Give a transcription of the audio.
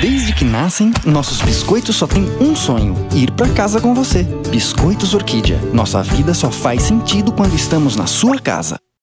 Desde que nascem, nossos biscoitos só têm um sonho: ir para casa com você. Biscoitos Orquídea. Nossa vida só faz sentido quando estamos na sua casa.